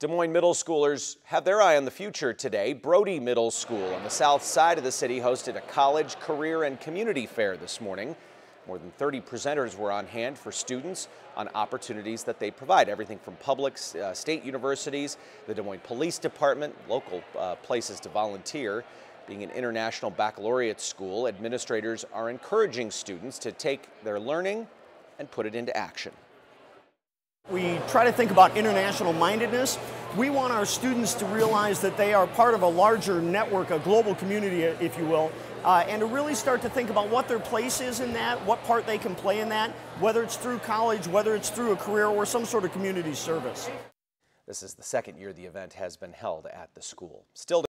Des Moines middle schoolers have their eye on the future today. Brody Middle School on the south side of the city hosted a college, career, and community fair this morning. More than 30 presenters were on hand for students on opportunities that they provide. Everything from public, uh, state universities, the Des Moines Police Department, local uh, places to volunteer. Being an international baccalaureate school, administrators are encouraging students to take their learning and put it into action. Try to think about international mindedness. We want our students to realize that they are part of a larger network, a global community, if you will, uh, and to really start to think about what their place is in that, what part they can play in that, whether it's through college, whether it's through a career or some sort of community service. This is the second year the event has been held at the school. Still